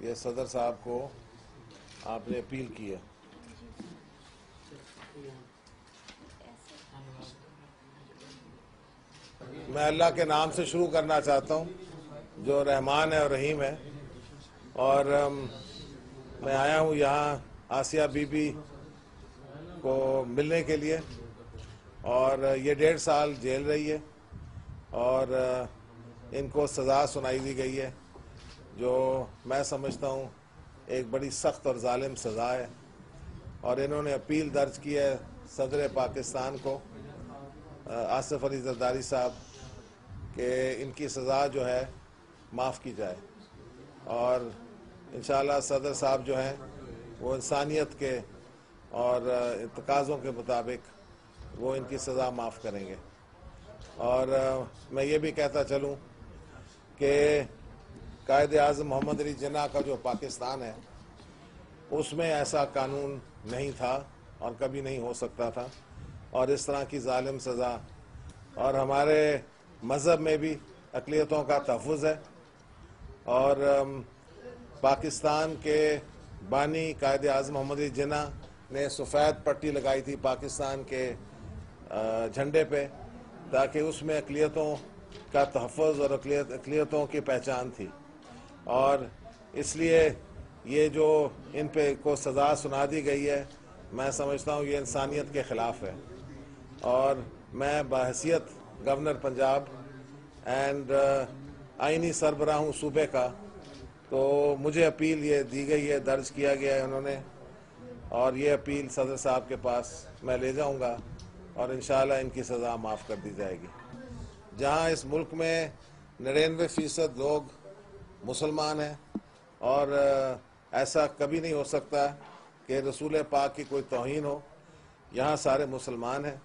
یہ صدر صاحب کو آپ نے اپیل کی ہے۔ میں اللہ کے نام سے شروع کرنا چاہتا ہوں، جو رحمان ہے اور رحیم ہے۔ اور میں آیا ہوں یہاں آسیہ بی بی کو ملنے کے لیے اور یہ ڈیڑھ سال جیل رہی ہے اور ان کو سزا سنائی دی گئی ہے جو میں سمجھتا ہوں ایک بڑی سخت اور ظالم سزا ہے اور انہوں نے اپیل درج کی ہے صدر پاکستان کو، آصف علی زرداری صاحب، کہ ان کی سزا جو ہے معاف کی جائے اور انشاءاللہ صدر صاحب جو ہیں وہ انسانیت کے اور تقاضوں کے مطابق وہ ان کی سزا معاف کریں گے۔ اور میں یہ بھی کہتا چلوں کہ قائد اعظم محمد علی جناح کا جو پاکستان ہے، اس میں ایسا قانون نہیں تھا اور کبھی نہیں ہو سکتا تھا۔ اور اس طرح کی ظالم سزا، اور ہمارے مذہب میں بھی اقلیتوں کا تحفظ ہے۔ اور پاکستان کے بانی قائد اعظم محمد علی جناح نے سفید پٹی لگائی تھی پاکستان کے جھنڈے پہ، تاکہ اس میں اقلیتوں کا تحفظ اور اقلیت، اقلیتوں کی پہچان تھی۔ اور اس لیے یہ جو ان پہ کو سزا سنا دی گئی ہے، میں سمجھتا ہوں یہ انسانیت کے خلاف ہے۔ اور میں بحثیت گورنر پنجاب اینڈ آئینی سربراہ ہوں صوبے کا، تو مجھے اپیل یہ دی گئی ہے، درج کیا گیا ہے انہوں نے۔ اور یہ اپیل صدر صاحب کے پاس میں لے جاؤں گا اور انشاءاللہ ان کی سزا معاف کر دی جائے گی۔ جہاں اس ملک میں نڑینوے فیصد لوگ مسلمان ہیں اور ایسا کبھی نہیں ہو سکتا کہ رسول پاک کی کوئی توہین ہو، یہاں سارے مسلمان ہیں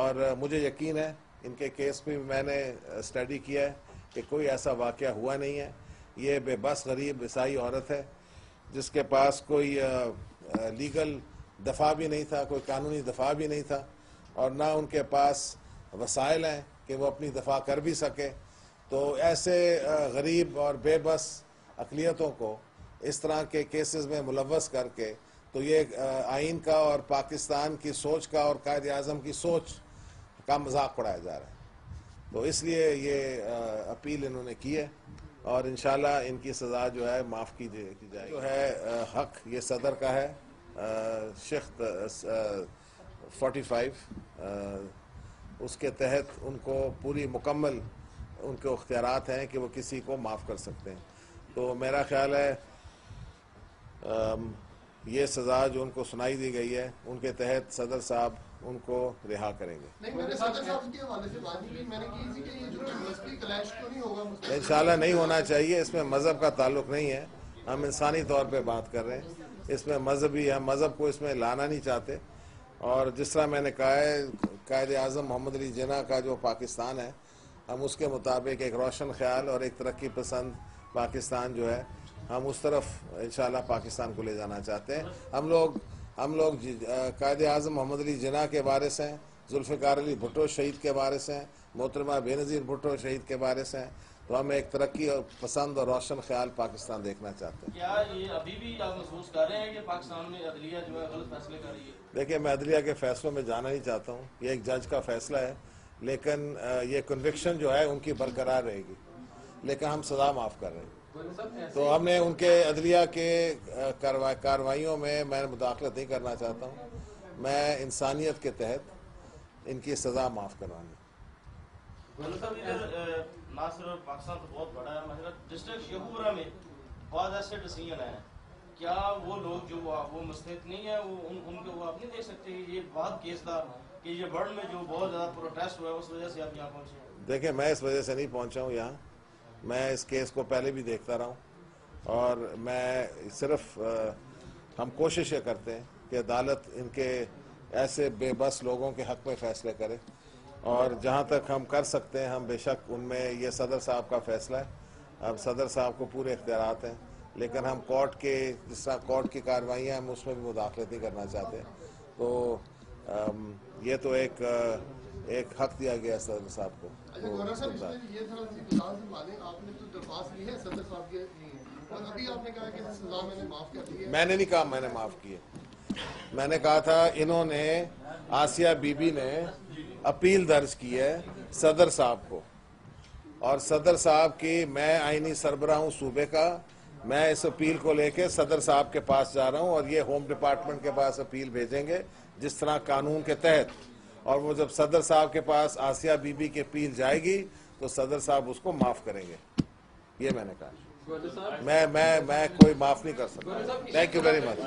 اور مجھے یقین ہے ان کے کیس میں میں نے اسٹڈی کیا ہے کہ کوئی ایسا واقعہ ہوا نہیں ہے۔ یہ بے بس غریب عیسائی عورت ہے جس کے پاس کوئی لیگل دفاع بھی نہیں تھا، کوئی قانونی دفاع بھی نہیں تھا اور نہ ان کے پاس وسائل ہیں کہ وہ اپنی دفاع کر بھی سکے۔ تو ایسے غریب اور بے بس اقلیتوں کو اس طرح کے کیسز میں ملوث کر کے، تو یہ آئین کا اور پاکستان کی سوچ کا اور قائد اعظم کی سوچ کا مذاق اڑایا جا رہا ہے۔ تو اس لیے یہ اپیل انہوں نے کی ہے۔ اور انشاءاللہ ان کی سزا جو ہے معاف کی جائے جو ہے حق یہ صدر کا ہے آ، شیخ فورٹی فائیو اس کے تحت ان کو پوری مکمل ان کے اختیارات ہیں کہ وہ کسی کو معاف کر سکتے ہیں۔ تو میرا خیال ہے یہ سزا جو ان کو سنائی دی گئی ہے ان کے تحت صدر صاحب ان کو رہا کریں گے۔ مسلم انشاءاللہ نہیں ہونا چاہیے۔ اس میں مذہب کا تعلق نہیں ہے۔ ہم انسانی طور پہ بات کر رہے ہیں۔ اس میں مذہبی ہم مذہب کو اس میں لانا نہیں چاہتے۔ اور جس طرح میں نے کہا ہے قائد اعظم محمد علی جناح کا جو پاکستان ہے ہم اس کے مطابق ایک روشن خیال اور ایک ترقی پسند پاکستان جو ہے ہم اس طرف انشاءاللہ پاکستان کو لے جانا چاہتے ہیں۔ ہم لوگ ہم لوگ جی- قائد اعظم محمد علی جناح کے وارث ہیں ذوالفقار علی بھٹو شہید کے وارث ہیں محترمہ بے نظیر بھٹو شہید کے وارث ہیں۔ تو ہم ایک ترقی اور پسند اور روشن خیال پاکستان دیکھنا چاہتے ہیں۔ کیا یہ ابھی بھی آپ محسوس کر رہے ہیں کہ پاکستان میں عدلیہ جو ہے غلط فیصلے کر رہی ہے؟ دیکھیں میں عدلیہ کے فیصلوں میں جانا نہیں چاہتا ہوں۔ یہ ایک جج کا فیصلہ ہے لیکن یہ کنوکشن جو ہے ان کی برقرار رہے گی۔ لیکن ہم سزا معاف کر رہے ہیں۔ تو ہم نے ان کے عدلیہ کے کارروائیوں میں میں مداخلت نہیں کرنا چاہتا ہوں۔ میں انسانیت کے تحت ان کی سزا معاف کرواؤں گا۔ نہ صرف پاکستان تو بہت بڑا ہے مگر ڈسٹرکٹ شہورہ میں بعض ایسے ڈسیزن ہیں۔ کیا وہ لوگ جو وہ مستحق نہیں ہے وہ ان ان کو وہ آپ نہیں دے سکتے یہ بات کیس تھا کہ یہ برن میں جو بہت زیادہ پروٹیسٹ ہوا ہے اس وجہ سے آپ یہاں پہنچے ہیں؟ دیکھیں میں اس وجہ سے نہیں پہنچا ہوں یہاں۔ میں اس کیس کو پہلے بھی دیکھتا رہا ہوں اور میں صرف ہم کوشش یہ کرتے ہیں کہ عدالت ان کے ایسے بے بس لوگوں کے حق میں فیصلے کرے اور جہاں تک ہم کر سکتے ہیں، ہم بے شک ان میں یہ صدر صاحب کا فیصلہ ہے۔ اب صدر صاحب کو پورے اختیارات ہیں، لیکن ہم کورٹ کے، جس طرح کورٹ کی کاروائیاں ہم اس میں بھی مداخلت نہیں کرنا چاہتے۔ تو یہ تو ایک حق دیا گیا صدر صاحب کو میں نے نہیں کہا میں نے معاف کیے میں نے کہا تھا انہوں نے آسیہ بی بی نے اپیل درج کی ہے صدر صاحب کو۔ اور صدر صاحب کی میں آئینی سربراہ ہوں صوبے کا۔ میں اس اپیل کو لے کے صدر صاحب کے پاس جا رہا ہوں اور یہ ہوم ڈپارٹمنٹ کے پاس اپیل بھیجیں گے۔ جس طرح قانون کے تحت۔ اور وہ جب صدر صاحب کے پاس آسیہ بی بی کے پیر جائے گی تو صدر صاحب اس کو معاف کریں گے۔ یہ میں نے کہا۔ میں میں میں کوئی معاف نہیں کر سکتا۔ Thank you very much